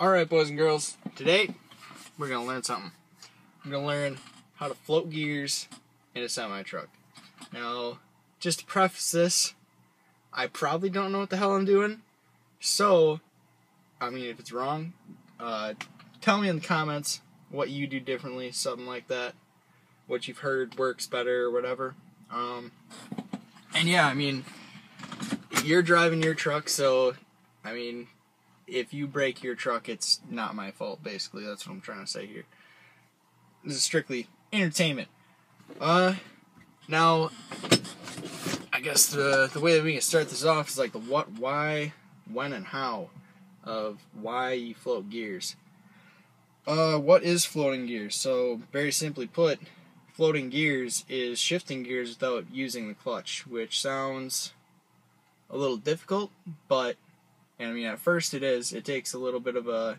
Alright, boys and girls, today we're to learn something. We're to learn how to float gears in a semi truck. Now, just to preface this, I probably don't know what the hell I'm doing. So, I mean, if it's wrong, uh, tell me in the comments what you do differently, something like that. What you've heard works better or whatever. Um, and yeah, I mean, you're driving your truck, so, I mean, if you break your truck, it's not my fault. Basically, that's what I'm trying to say here. This is strictly entertainment. Uh, now, I guess the the way that we can start this off is like the what, why, when, and how of why you float gears. Uh, what is floating gears? So, very simply put, floating gears is shifting gears without using the clutch, which sounds a little difficult, but and I mean, at first it is. It takes a little bit of a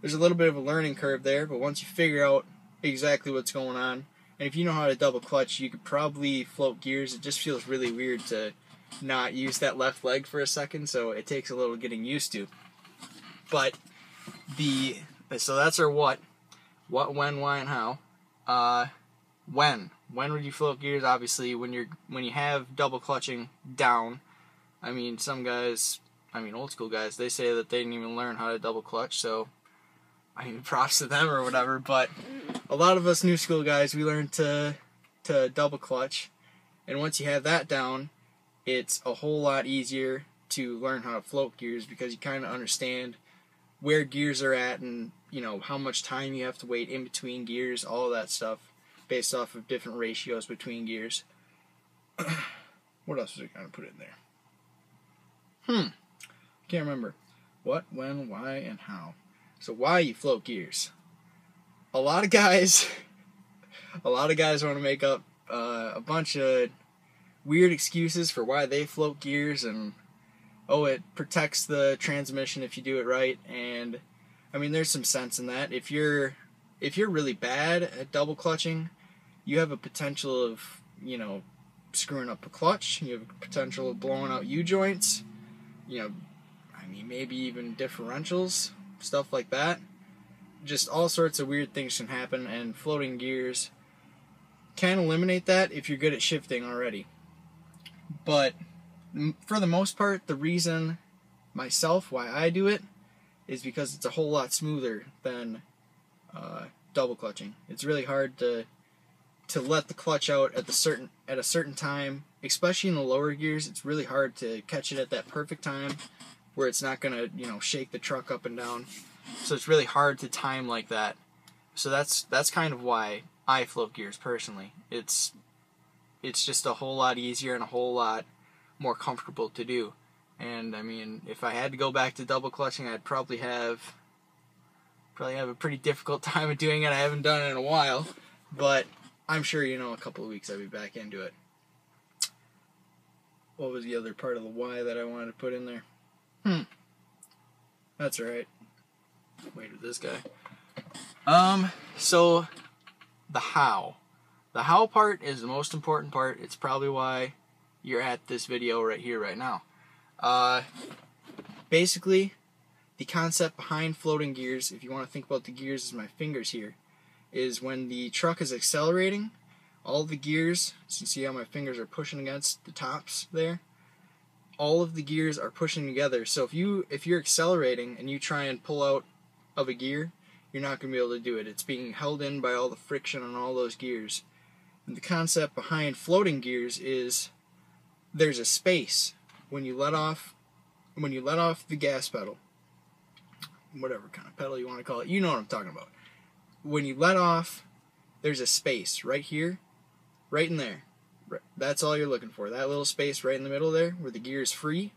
there's a little bit of a learning curve there, but once you figure out exactly what's going on, and if you know how to double clutch, you could probably float gears. It just feels really weird to not use that left leg for a second, so it takes a little getting used to. But the so that's our what, what, when, why, and how. Uh, when when would you float gears? Obviously, when you're when you have double clutching down. I mean, some guys I mean, old school guys, they say that they didn't even learn how to double clutch, so I mean, props to them or whatever. But a lot of us new school guys, we learned to to double clutch, and once you have that down, it's a whole lot easier to learn how to float gears because you kind of understand where gears are at and you know how much time you have to wait in between gears, all that stuff, based off of different ratios between gears. what else was I gonna put in there? Hmm. Can't remember what, when, why, and how. So why you float gears? A lot of guys, a lot of guys want to make up uh, a bunch of weird excuses for why they float gears and oh it protects the transmission if you do it right and I mean there's some sense in that. If you're if you're really bad at double clutching, you have a potential of, you know, screwing up a clutch, you have a potential of blowing out U joints, you know, I mean, maybe even differentials, stuff like that. Just all sorts of weird things can happen, and floating gears can eliminate that if you're good at shifting already. But for the most part, the reason myself why I do it is because it's a whole lot smoother than uh, double clutching. It's really hard to to let the clutch out at the certain at a certain time, especially in the lower gears. It's really hard to catch it at that perfect time where it's not gonna you know shake the truck up and down. So it's really hard to time like that. So that's that's kind of why I float gears personally. It's it's just a whole lot easier and a whole lot more comfortable to do. And I mean, if I had to go back to double clutching, I'd probably have probably have a pretty difficult time of doing it. I haven't done it in a while, but I'm sure you know a couple of weeks I'll be back into it. What was the other part of the why that I wanted to put in there? Hmm. That's right. Wait with this guy. Um, so the how. The how part is the most important part. It's probably why you're at this video right here, right now. Uh, basically, the concept behind floating gears, if you want to think about the gears as my fingers here, is when the truck is accelerating, all the gears, so you see how my fingers are pushing against the tops there, all of the gears are pushing together. So if you if you're accelerating and you try and pull out of a gear, you're not going to be able to do it. It's being held in by all the friction on all those gears. And the concept behind floating gears is there's a space when you let off when you let off the gas pedal. Whatever kind of pedal you want to call it. You know what I'm talking about. When you let off, there's a space right here, right in there that's all you're looking for. That little space right in the middle there where the gear is free.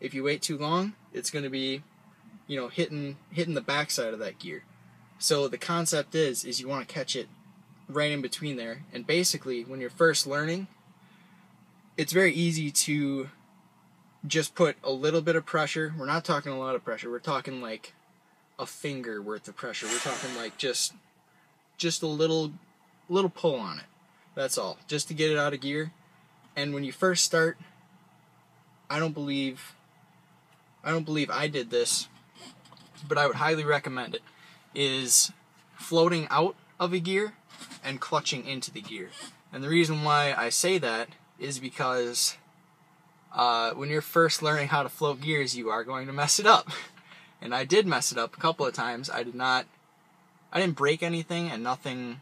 If you wait too long, it's going to be, you know, hitting hitting the backside of that gear. So the concept is is you want to catch it right in between there. And basically, when you're first learning, it's very easy to just put a little bit of pressure. We're not talking a lot of pressure. We're talking like a finger worth of pressure. We're talking like just just a little little pull on it. That's all. Just to get it out of gear. And when you first start, I don't believe I don't believe I did this. but I would highly recommend it, is floating out of a gear and clutching into the gear. And the reason why I say that is because uh, when you're first learning how to float gears, you are going to mess it up. And I did mess it up a couple of times. I did not, I didn't break anything and nothing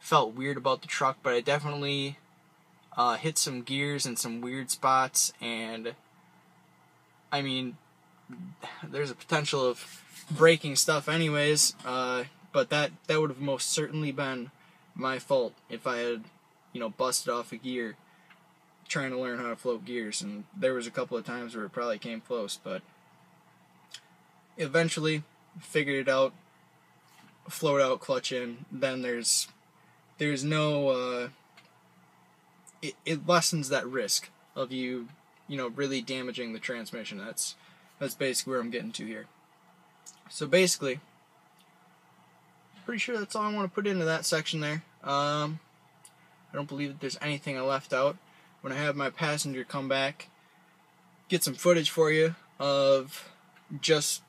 felt weird about the truck, but I definitely uh, hit some gears in some weird spots. And I mean, there's a potential of breaking stuff anyways. Uh, but that, that would have most certainly been my fault if I had, you know, busted off a gear trying to learn how to float gears, and there was a couple of times where it probably came close, but eventually figured it out, float out, clutch in. Then there's there's no uh, it, it lessens that risk of you you know really damaging the transmission. That's that's basically where I'm getting to here. So basically, pretty sure that's all I want to put into that section there. Um, I don't believe that there's anything I left out when I have my passenger come back, get some footage for you of just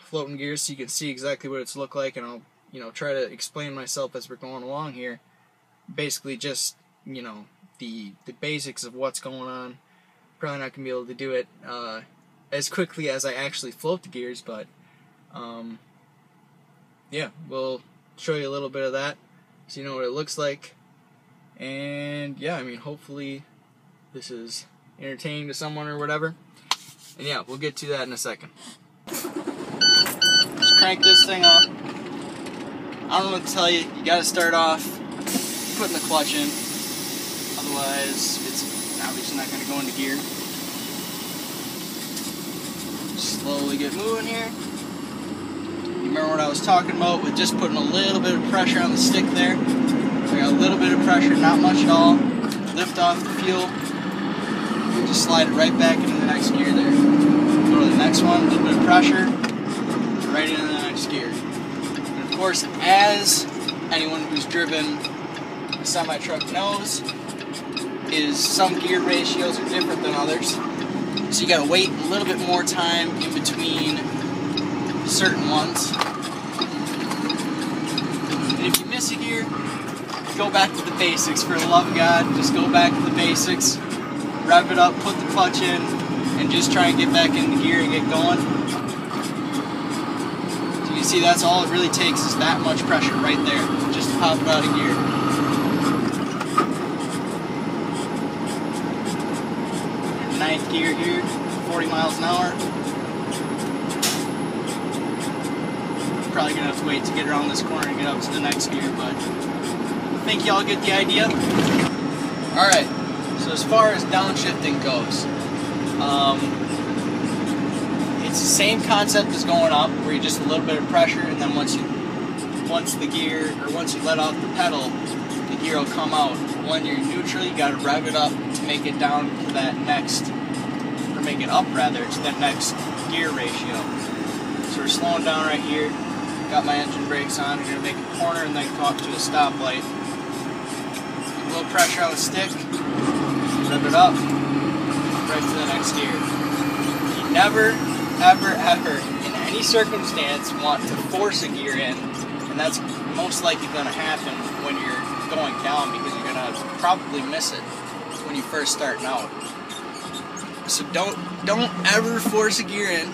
floating gears so you can see exactly what it's look like and I'll you know try to explain myself as we're going along here basically just you know the the basics of what's going on probably not gonna be able to do it uh, as quickly as I actually float the gears but um, yeah we'll show you a little bit of that so you know what it looks like and yeah, I mean, hopefully this is entertaining to someone or whatever. And yeah, we'll get to that in a second. Just crank this thing up. I don't what to tell you. You got to start off putting the clutch in. Otherwise, it's obviously not going to go into gear. Slowly get moving here. You remember what I was talking about with just putting a little bit of pressure on the stick there? I got a little bit of pressure, not much at all. Lift off the fuel. Just slide it right back into the next gear there. Go to the next one, a little bit of pressure, right into the next gear. Course, as anyone who's driven a semi truck knows, is some gear ratios are different than others. So you gotta wait a little bit more time in between certain ones. And if you miss a gear, go back to the basics. For the love of God, just go back to the basics. Rev it up, put the clutch in, and just try and get back in the gear and get going. You see, that's all it really takes is that much pressure right there, just to pop it out of gear. Ninth gear here, 40 miles an hour. Probably gonna have to wait to get around this corner and get up to the next gear, but I think y'all get the idea? Alright, so as far as downshifting goes, um, it's the same concept as going up, where you just a little bit of pressure, and then once you, once the gear, or once you let off the pedal, the gear will come out. When you're neutral, you gotta rev it up to make it down to that next, or make it up rather, to that next gear ratio. So we're slowing down right here, got my engine brakes on, we're gonna make a corner and then come to a stoplight A little pressure on the stick, rev it up, right to the next gear. You never, ever, ever, in any circumstance, want to force a gear in, and that's most likely going to happen when you're going down because you're going to probably miss it when you first starting out. So don't don't ever force a gear in.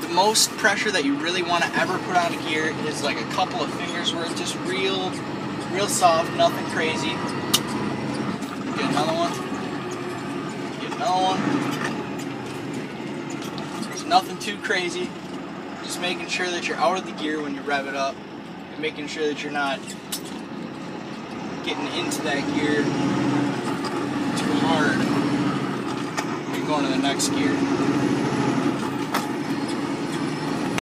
The most pressure that you really want to ever put on a gear is like a couple of fingers worth, just real, real soft, nothing crazy. Get another one. Get another one. Nothing too crazy. Just making sure that you're out of the gear when you rev it up. And making sure that you're not getting into that gear too hard. You're going to the next gear.